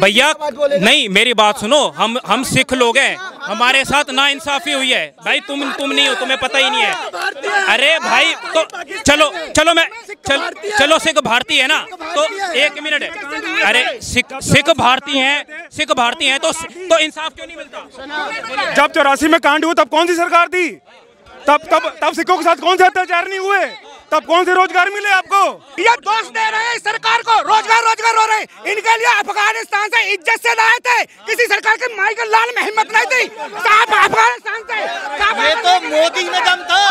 भैया नहीं मेरी बात सुनो हम हम सिख लोग हैं हमारे साथ ना इंसाफी हुई है। भाई तुम तुम नहीं हो तुम्हें पता ही नहीं है। अरे भाई तो चलो चलो मैं चल, चलो सिख भारतीय है ना? तो एक मिनट। अरे सिख सिख भारतीय हैं सिख भारतीय हैं तो तो इंसाफ क्यों नहीं मिलता? जब चौरासी में कांड हुआ तब कौन सी सरकार थी? तब तब तब सिखों के साथ कौन से अत्याचार नहीं हुए? तब कौन से रोज़गार मिले आपको? ये दोष दे रहे हैं सरकार को। रोज़गार रोज़गार हो रहे हैं। इनके लिए अफ़गानिस्तान से इज़्ज़त से लाए थे। किसी सरकार के माइकल लाल में हिम्मत नहीं थी। साहब अफ़गानिस्तान से। ये तो मोदी में दम था।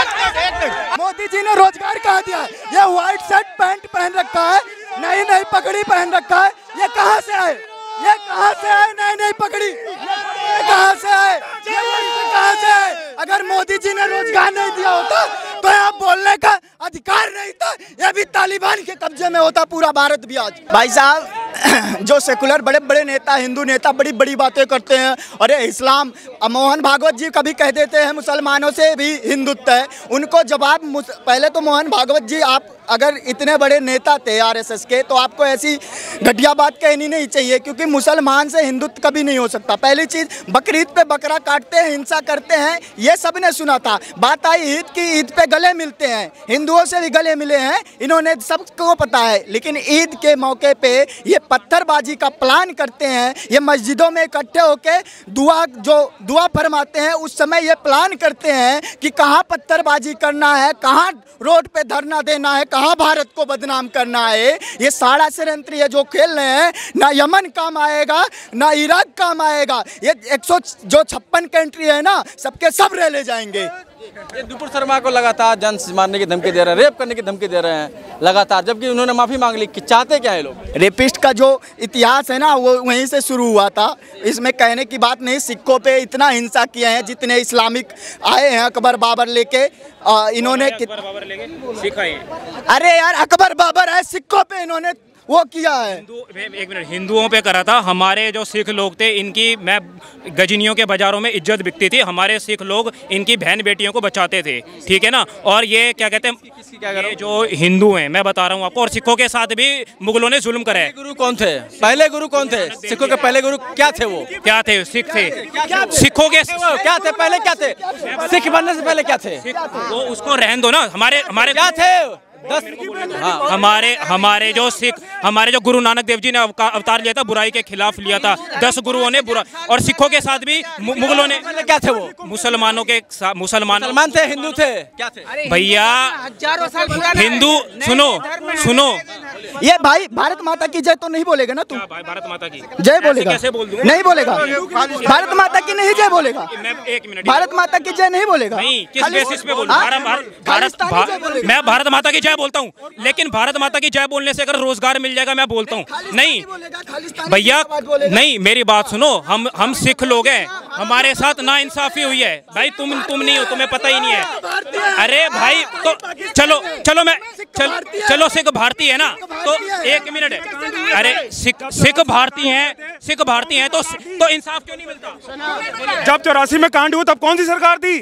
एक एक मोदी जी ने रोज़गार कहा दिया ये व्हाइट शर्ट पैंट पहन रखा है। नई नई पगड़ी पहन रखा है। ये कहाँ से आए? ये कहाँ से आए नई नई पगड़ी? ये कहाँ से आए? कहाँ से आए? अगर मोदी जी ने रोज़गार नहीं दिया होता तो यहाँ बोलने का अधिकार नहीं था। ये भी तालिबान के कब्जे में होता पूरा भारत भी आज। भाई साहब, जो सेकुलर बड़े बड़े नेता, हिंदू नेता बड़ी बड़ी बातें करते हैं अरे इस्लाम, मोहन भागवत जी कभी कह देते हैं मुसलमानों से भी हिंदुत्व है। उनको जवाब पहले तो मोहन भागवत जी, आप अगर इतने बड़े नेता थे आरएसएस के तो आपको ऐसी घटिया बात कहनी नहीं चाहिए, क्योंकि मुसलमान से हिंदुत्व कभी नहीं हो सकता। पहली चीज़, बकरीद पे बकरा काटते हैं, हिंसा करते हैं, ये सबने सुना था। बात आई ईद की, ईद पे गले मिलते हैं। हिंदुओं से भी गले मिले हैं, इन्होंने सबको पता है। लेकिन ईद के मौके पर ये पत्थरबाजी का प्लान करते हैं, ये मस्जिदों में इकट्ठे होकर दुआ, जो दुआ फरमाते हैं, उस समय ये प्लान करते हैं कि कहाँ पत्थरबाजी करना है, कहाँ रोड पे धरना देना है कहाँ भारत को बदनाम करना है। ये सारा षडयंत्र ये जो खेल रहे हैं। ना यमन काम आएगा, ना इराक काम आएगा। ये 100 जो छप्पन कंट्री है ना, सबके सब रह ले जाएँगे। ये दुपुर शर्मा को लगातार जन मारने की धमकी दे रहे हैं रेप करने की धमकी दे रहे हैं लगातार जबकि उन्होंने माफ़ी मांग ली कि चाहते क्या है लोग? रेपिस्ट का जो इतिहास है ना वो वहीं से शुरू हुआ था। इसमें कहने की बात नहीं सिक्कों पे इतना हिंसा किए हैं जितने इस्लामिक आए हैं अकबर बाबर लेके इन्होंने कित... बाबर लेके अरे यार अकबर बाबर है सिक्कों पे इन्होंने वो किया है? एक मिनट हिंदुओं पे करा था। हमारे जो सिख लोग थे इनकी मैं गजनियों के बाजारों में इज़्ज़त बिकती थी। हमारे सिख लोग इनकी बहन बेटियों को बचाते थे ठीक है ना? और ये क्या कहते हैं ये जो हिंदू हैं मैं बता रहा हूँ आपको और सिखों के साथ भी मुगलों ने जुल्म करा है। गुरु कौन थे? पहले गुरु कौन थे? सिखों के पहले गुरु क्या थे वो? क्या थे? सिख थे। सिखों के क्या थे? पहले क्या थे? सिख बनने से पहले क्या थे? वो उसको रहन दो ना। हमारे हमारे क्या थे? दस हाँ हमारे हमारे जो सिख हमारे जो गुरु नानक देव जी ने अवतार लिया था बुराई के खिलाफ लिया था। दस गुरुओं ने बुरा और सिखों के साथ भी मुगलों ने क्या थे वो? मुसलमानों के मुसलमान मुसलमान थे हिंदू थे? क्या थे? भैया हज़ारों साल हिंदू सुनो सुनो। ये भाई भारत माता की जय तो नहीं बोलेगा ना तू? भाई भारत माता की? जय बोलेगा। कैसे बोल दूँ? नहीं बोलेगा। भारत माता की नहीं जय बोलेगा। एक मिनट। भारत माता की जय नहीं बोलेगा। नहीं किस बेसिस पे बोलूँ? हाँ? मैं भारत माता की जय बोलता हूँ। लेकिन भारत माता की जय बोलने से अगर रोज़गार मिल जाएगा मैं बोलता हूँ। नहीं। भैया नहीं मेरी बात सुनो हम हम सिख लोग हैं। हमारे साथ ना इंसाफी हुई है। भाई तुम तुम नहीं हो तुम्हें पता ही नहीं है। अरे भाई तो चलो चलो मैं चल, चलो सिख भारतीय है ना? तो एक मिनट। अरे सिख सिख भारतीय हैं। सिख भारतीय हैं तो तो इंसाफ क्यों नहीं मिलता? जब चौरासी में कांड हुआ तब कौन सी सरकार थी?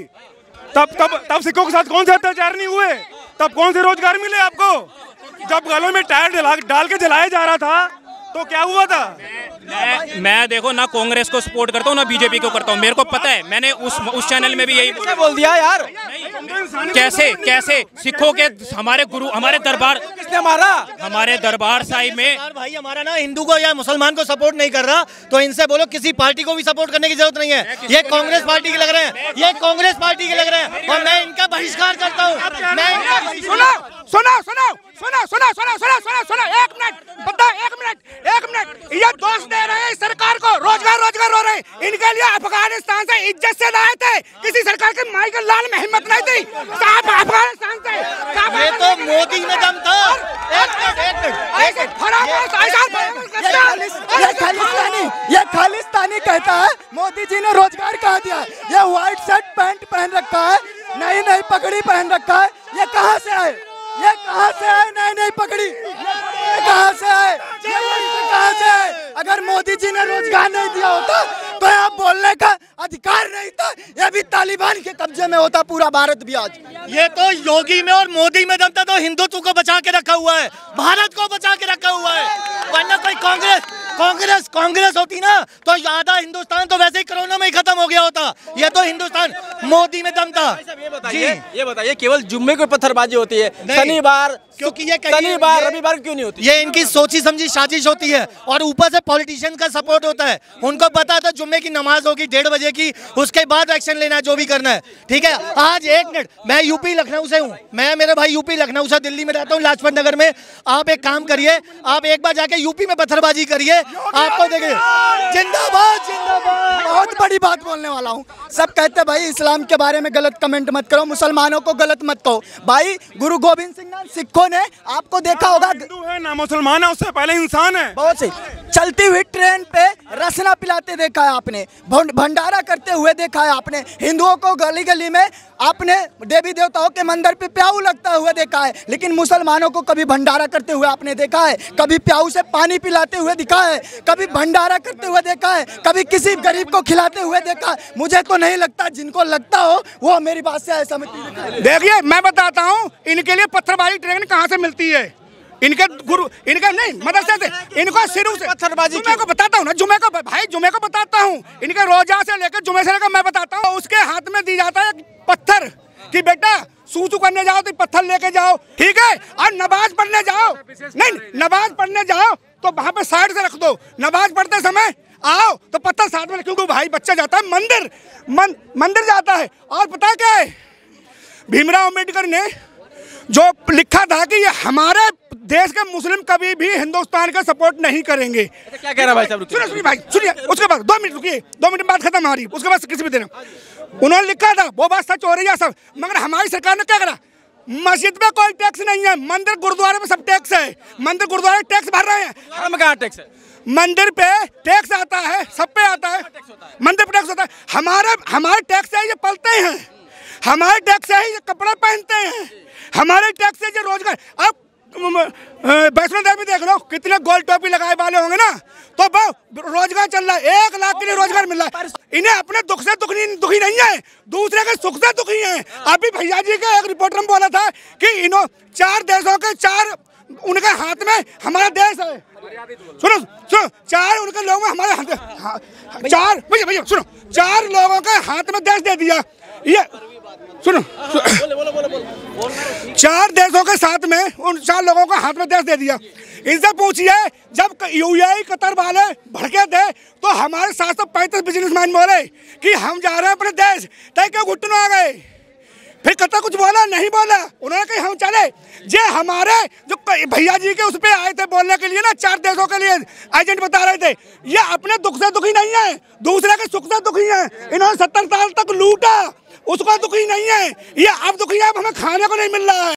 तब तब तब सिखों के साथ कौन से अत्याचार नहीं हुए? तब कौन से रोज़गार मिले आपको? जब गलों में टायर डाल के जलाया जा रहा था तो क्या हुआ था? मैं मैं देखो ना कांग्रेस को सपोर्ट करता हूँ ना बीजेपी को करता हूँ। मेरे को पता है मैंने उस उस चैनल में भी यही बोल दिया यार? कैसे कैसे? सिखों के हमारे गुरु हमारे दरबार किसने मारा? हमारे दरबार साहिब में भाई हमारा ना हिंदू को या मुसलमान को सपोर्ट नहीं कर रहा तो इनसे बोलो किसी पार्टी को भी सपोर्ट करने की ज़रूरत नहीं है। ये कांग्रेस पार्टी के लग रहे हैं। ये कांग्रेस पार्टी के लग रहे हैं। और मैं इनका बहिष्कार करता हूँ। मैं इनका सुनो सुनो सुनो सुनो सुनो सुनो सुनो सुनो एक मिनट बता एक मिनट एक मिनट। ये दोष दे रहे हैं सरकार को। रोज़गार रोज़गार हो रहे हैं। इनके लिए अफ़गानिस्तान से इज़्ज़त से लाए थे। किसी सरकार के माई के लाल में हिम्मत नहीं थी। साहब अफ़गानिस्तान से ये तो मोदी में दम था। एक मिनट एक मिनट खालिस्तानी ये खालिस्तानी कहता है मोदी जी ने रोज़गार कहा दिया ये व्हाइट शर्ट पैंट पहन रखा है नई नई पगड़ी पहन रखा है। ये कहाँ से आए? ये कहाँ से आए? नई नई पकड़ी। ये कहाँ से आए? कहाँ से आए? अगर मोदी जी ने रोज़गार नहीं दिया होता तो यहाँ बोलने का अधिकार नहीं था। ये भी तालिबान के कब्जे में होता पूरा भारत भी आज। ये तो योगी में और मोदी में दमता तो हिंदुत्व को बचा के रखा हुआ है, भारत को बचा के रखा हुआ है। वरना कोई कांग्रेस कांग्रेस कांग्रेस होती ना तो आधा हिंदुस्तान तो वैसे ही कोरोना में ही खत्म हो गया होता। ये तो हिंदुस्तान मोदी में दम था। ये बताइए ये बताइए केवल जुम्मे को पत्थरबाजी होती है शनिवार क्योंकि ये कहीं- ये- रविवार क्यों नहीं होती? ये इनकी सोची समझी साजिश होती है और ऊपर से पॉलिटिशियन का सपोर्ट होता है। उनको पता था जुम्मे की नमाज़ होगी डेढ़ बजे की उसके बाद एक्शन लेना है जो भी करना है। ठीक है? आज एक मिनट मैं यूपी लखनऊ से हूँ। मैं मेरे भाई यूपी लखनऊ से दिल्ली में रहता हूँ लाजपत नगर में। आप एक काम करिए आप एक बार जाके यूपी में पत्थरबाजी करिए। आपको देखिए जिंदाबाद जिंदाबाद। बहुत बड़ी बात बोलने वाला हूँ। सब कहते भाई इस्लाम के बारे में गलत कमेंट मत करो मुसलमानों को गलत मत कहो। भाई गुरु गोविंद सिंह सिखों ने आपको देखा होगा। हिंदू है ना मुसलमान है उससे पहले इंसान है। बहुत सही। चलती हुई ट्रेन पे रसना पिलाते देखा है आपने भंडारा करते हुए देखा है आपने, हिंदुओं को गली गली में आपने देवी देवताओं के मंदिर पे प्याऊ लगता हुआ देखा है, लेकिन मुसलमानों को कभी भंडारा करते हुए आपने देखा है, कभी प्याऊ से पानी पिलाते हुए दिखा है, कभी भंडारा करते हुए देखा है, कभी किसी गरीब को खिलाते हुए देखा है, मुझे तो नहीं लगता जिनको लगता हो, वो मेरी बात से सहमति देखिए, मैं बताता हूँ, इनके लिए पत्थरबाजी ट्रेन कहाँ से मिलती है? इनके गुरु इनके नहीं मदरसे से इनको शुरू से। पत्थरबाजी जुमे को बताता हूँ ना जुमे को भाई जुमे को बताता हूँ। इनके रोजा से लेकर जुमे से लेकर मैं बताता हूँ उसके हाथ में दी जाता है पत्थर कि बेटा सूसू करने जाओ तो पत्थर लेके जाओ ठीक है? और नमाज़ पढ़ने जाओ। नहीं नमाज़ पढ़ने जाओ तो वहाँ पे साइड से रख दो। नमाज़ पढ़ते समय आओ तो पत्थर साथ में क्योंकि भाई बच्चा जाता है मंदिर मन, मंदिर जाता है। और पता क्या है? भीमराव अंबेडकर ने जो लिखा था कि ये हमारे देश के मुस्लिम कभी भी हिंदुस्तान का सपोर्ट नहीं करेंगे। अच्छा, क्या कह रहा भाई साहब? सुनिए सुनिए भाई सुनिए उसके बाद दो मिनट रुकिए दो मिनट बाद खत्म हमारी उसके बाद किसी भी देना। उन्होंने लिखा था वो बात सच हो रही है सब मगर हमारी सरकार ने क्या करा? मस्जिद में कोई टैक्स नहीं है मंदिर गुरुद्वारे में सब टैक्स है। मंदिर गुरुद्वारे टैक्स भर रहे हैं। कहाँ टैक्स है। मंदिर पे टैक्स आता है सब पे आता है। मंदिर पे टैक्स होता है। हमारे हमारे टैक्स से ये पलते हैं। हमारे टैक्स से ही ये कपड़े पहनते हैं। हमारे टैक्स से ये रोज़गार। अब वैष्णो देवी देख लो कितने गोल टोपी लगाए वाले होंगे ना। तो रोज़गार चल रहा है एक लाख के लिए रोज़गार मिल रहा है। इन्हें अपने दुख से दुखी दुखी नहीं है दूसरे के सुख से दुखी है। अभी भैया जी के एक रिपोर्टर में बोला था कि इन्हों चार देशों के चार उनके हाथ में हमारा देश है। सुनो सुनो चार उनके लोगों में हमारे हाथ हाँ, चार भैया भैया सुनो चार लोगों के हाथ में देश दे दिया। ये सुनो चार देशों के साथ में, उन चार लोगों को हाथ में देश दे दिया। इनसे पूछिए, जब यूएई कतर वाले भड़के थे तो हमारे सात सौ पैंतीस बिजनेसमैन बोले कि हम जा रहे हैं अपने देश, तय क्यों घुटनों आ गए? फिर कतर कुछ बोला, नहीं बोला? उन्होंने कहा, हम चले। जे हमारे, जो भैया जी के उस पर आए थे बोलने के लिए ना, चार देशों के लिए, एजेंट बता रहे थे, ये अपने दुख से दुखी नहीं है, दूसरे के सुख से दुखी है। इन्होंने सत्तर साल तक लूटा, उसको दुखी नहीं है। ये अब दुखी है, अब हमें खाने को नहीं मिल रहा है।